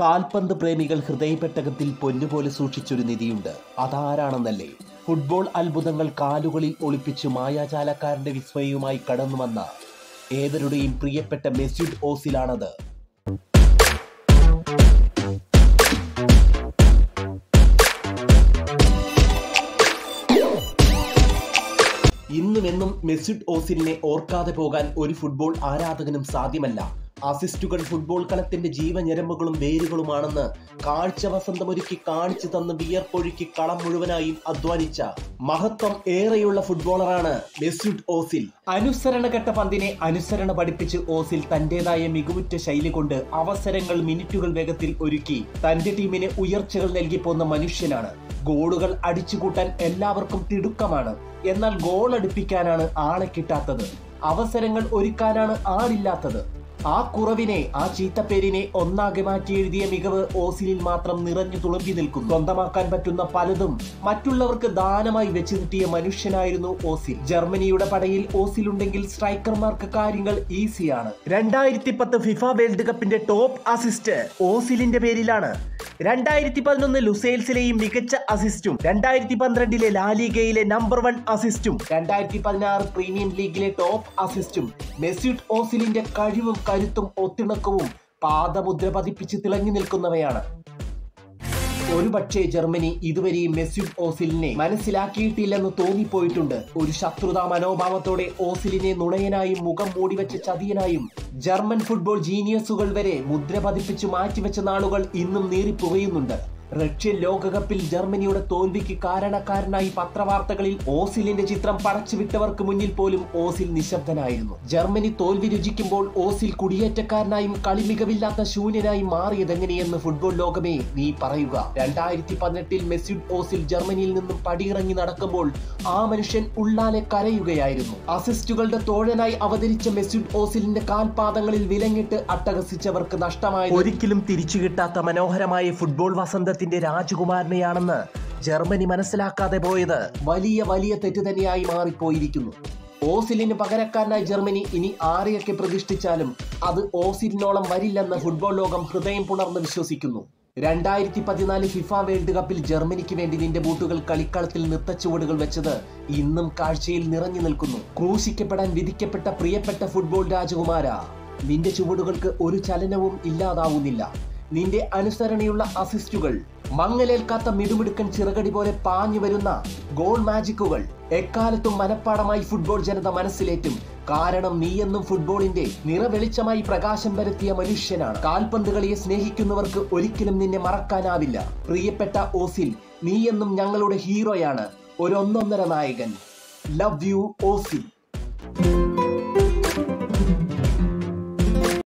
കാൽപന്ത് പ്രേമികൾ ഹൃദയപ്പെട്ടകത്തിൽ പൊന്നുപോലെ സൂക്ഷിച്ചൊരു നിധിയുണ്ട്. അതാരാണെന്നല്ലേ? ഫുട്ബോൾ അത്ഭുതങ്ങൾ കാലുകളിൽ ഒളിപ്പിച്ച് മായാജാലക്കാരന്റെ വിസ്മയവുമായി കടന്നു വന്ന ഏവരുടെയും പ്രിയപ്പെട്ട മെസ്യൂഡ് ഓസിലാണത്. ഇന്നും എന്നും ഓസിലിനെ ഓർക്കാതെ പോകാൻ ഒരു ഫുട്ബോൾ ആരാധകനും സാധ്യമല്ല. അസിസ്റ്റുകൾ ഫുട്ബോൾ കളത്തിന്റെ ജീവഞരമ്പുകളും വേരുകളുമാണെന്ന് കാഴ്ച വസന്തമൊരുക്കി കാണിച്ചു തന്ന് വിയർപ്പൊഴുക്കി കളം മുഴുവനായും അധ്വാനിച്ച മഹത്വം ഏറെയുള്ള ഫുട്ബോളറാണ് മെസ്യൂട്ട് ഓസിൽ. അനുസരണഘട്ട പന്തിനെ അനുസരണ പഠിപ്പിച്ച് ഓസിൽ തന്റേതായ മികവുറ്റ ശൈലി കൊണ്ട് അവസരങ്ങൾ മിനിറ്റുകൾ വേഗത്തിൽ ഒരുക്കി തന്റെ ടീമിന് ഉയർച്ചകൾ നൽകി പോന്ന മനുഷ്യനാണ്. ഗോളുകൾ അടിച്ചുകൂട്ടാൻ എല്ലാവർക്കും തിടുക്കമാണ്. എന്നാൽ ഗോൾ അടുപ്പിക്കാനാണ് ആളെ കിട്ടാത്തത്. അവസരങ്ങൾ ഒരുക്കാനാണ് ആളില്ലാത്തത്. ആ കുറവിനെ ആ ചീത്തപ്പേരിനെ ഒന്നാകെ മാറ്റി എഴുതിയ മികവ് ഓസിലിൽ മാത്രം നിറഞ്ഞു തുളുമ്പി നിൽക്കും സ്വന്തമാക്കാൻ പറ്റുന്ന പലതും മറ്റുള്ളവർക്ക് ദാനമായി വെച്ചു കിട്ടിയ മനുഷ്യനായിരുന്നു ഓസിൽ. ജർമ്മനിയുടെ പടയിൽ ഓസിൽ ഉണ്ടെങ്കിൽ സ്ട്രൈക്കർമാർക്ക് കാര്യങ്ങൾ ഈസിയാണ്. രണ്ടായിരത്തി പത്ത് ഫിഫ വേൾഡ് കപ്പിന്റെ ടോപ്പ് അസിസ്റ്റ് ഓസിലിന്റെ പേരിലാണ്. രണ്ടായിരത്തി പതിനൊന്ന് ലുസേൽസിലെയും മികച്ച അസിസ്റ്റും. രണ്ടായിരത്തി പന്ത്രണ്ടിലെ ലാലിഗയിലെ നമ്പർ വൺ അസിസ്റ്റും. രണ്ടായിരത്തി പതിനാറ് പ്രീമിയം ലീഗിലെ ടോപ്പ് അസിസ്റ്റും. മെസ്യൂട്ട് ഓസിലിന്റെ കഴിവും കരുത്തും ഒത്തിണക്കവും പാദമുദ്ര പതിപ്പിച്ച് തിളങ്ങി നിൽക്കുന്നവയാണ്. ഒരുപക്ഷെ ജർമ്മനി ഇതുവരെയും മെസ്യൂട്ട് ഓസിലിനെ മനസ്സിലാക്കിയിട്ടില്ലെന്ന് തോന്നിപ്പോയിട്ടുണ്ട്. ഒരു ശത്രുതാ മനോഭാവത്തോടെ ഓസിലിനെ നുണയനായും മുഖം മൂടിവെച്ച ചതിയനായും ജർമ്മൻ ഫുട്ബോൾ ജീനിയസുകൾ വരെ മുദ്ര പതിപ്പിച്ചു മാറ്റിവെച്ച നാളുകൾ ഇന്നും നീറിപ്പുകയുന്നുണ്ട്. റഷ്യൻ ലോകകപ്പിൽ ജർമ്മനിയുടെ തോൽവിക്ക് കാരണക്കാരനായി പത്രവാർത്തകളിൽ ഓസിലിന്റെ ചിത്രം പടച്ചുവിട്ടവർക്ക് മുന്നിൽ പോലും ഓസിൽ നിശബ്ദനായിരുന്നു. ജർമ്മനി തോൽവി രുചിക്കുമ്പോൾ ഓസിൽ കുടിയേറ്റക്കാരനായും കളി മികവില്ലാത്ത ശൂന്യനായി മാറിയതെങ്ങനെയെന്ന് ഫുട്ബോൾ ലോകമേ നീ പറയുക. രണ്ടായിരത്തി പതിനെട്ടിൽ മെസ്യൂഡ് ഓസിൽ ജർമ്മനിയിൽ നിന്നും പടിയിറങ്ങി നടക്കുമ്പോൾ ആ മനുഷ്യൻ ഉള്ളാലെ കരയുകയായിരുന്നു. അസിസ്റ്റുകളുടെ തോഴനായി അവതരിച്ച മെസ്യൂഡ് ഓസിലിന്റെ കാൽപാദങ്ങളിൽ വിലങ്ങിട്ട് അട്ടഹസിച്ചവർക്ക് നഷ്ടമായി ഒരിക്കലും തിരിച്ചു കിട്ടാത്ത മനോഹരമായ ഫുട്ബോൾ വസന്തത്തിന്റെ രാജകുമാരനെയാണെന്ന് ജർമ്മനി മനസ്സിലാക്കാതെ പോയത് വലിയ വലിയ തെറ്റ് തന്നെയായി മാറിപ്പോയിരിക്കുന്നു. ഓസിലിന് പകരക്കാരനായി ജർമ്മനി ഇനി ആരെയൊക്കെ പ്രതിഷ്ഠിച്ചാലും അത് ഓസിലിനോളം വരില്ലെന്ന് ഫുട്ബോൾ ലോകം ഹൃദയം പുണർന്ന് വിശ്വസിക്കുന്നു. രണ്ടായിരത്തി പതിനാല് ഫിഫ വേൾഡ് കപ്പിൽ ജർമ്മനിക്ക് വേണ്ടി നിന്റെ ബൂട്ടുകൾ കളിക്കളത്തിൽ നൃത്തച്ചുവടുകൾ വെച്ചത് ഇന്നും കാഴ്ചയിൽ നിറഞ്ഞു നിൽക്കുന്നു. ക്രൂശിക്കപ്പെടാൻ വിധിക്കപ്പെട്ട പ്രിയപ്പെട്ട ഫുട്ബോൾ രാജകുമാര നിന്റെ ചുവടുകൾക്ക് ഒരു ചലനവും ഇല്ലാതാവുന്നില്ല. നിന്റെ അനുസരണയുള്ള അസിസ്റ്റുകൾ മങ്ങലേൽക്കാത്ത മിടുമിടുക്കൻ ചിറകടി പോലെ പാഞ്ഞു വരുന്ന ഗോൾ മാജിക്കുകൾ എക്കാലത്തും മനഃപ്പാടമായി ഫുട്ബോൾ ജനത മനസ്സിലേറ്റും. കാരണം നീയെന്നും ഫുട്ബോളിന്റെ നിറവെളിച്ചമായി പ്രകാശം പരത്തിയ മനുഷ്യനാണ്. കാൽപന്ത് കളിയെ സ്നേഹിക്കുന്നവർക്ക് ഒരിക്കലും നിന്നെ മറക്കാനാവില്ല. പ്രിയപ്പെട്ട ഓസിൽ നീയെന്നും ഞങ്ങളുടെ ഹീറോയാണ്. ഒരൊന്നൊന്നര നായകൻ. Love you Ozil.